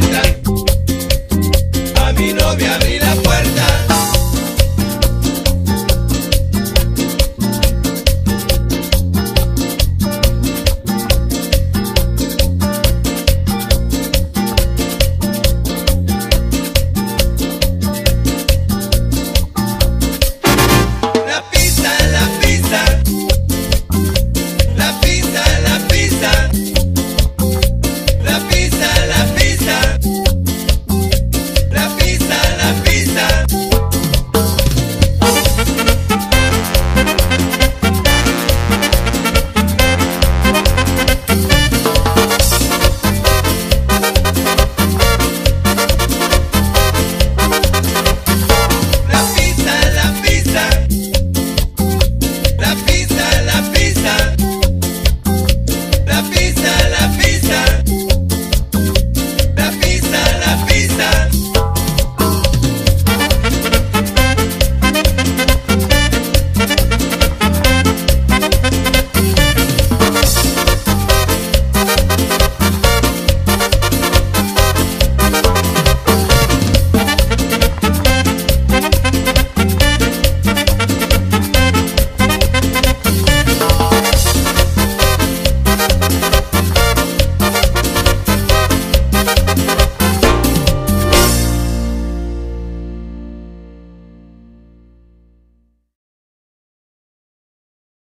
mientras